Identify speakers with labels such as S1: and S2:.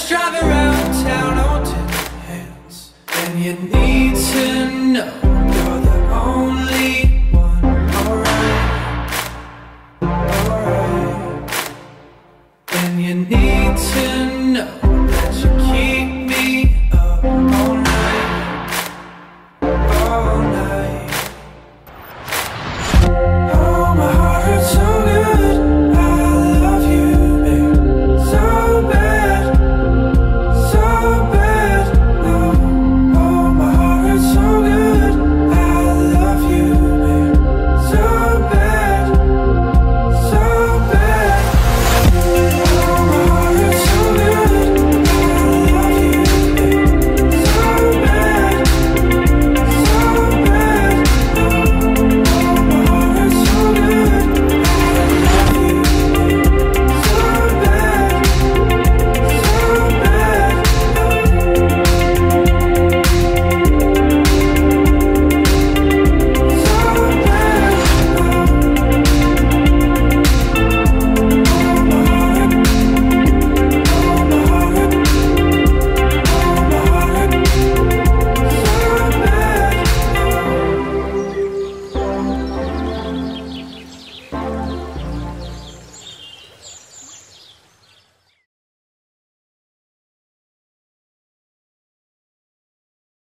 S1: just drive around town on two hands And you need to know You're the only one Alright Alright. And you need to know That you keep me up all night All night.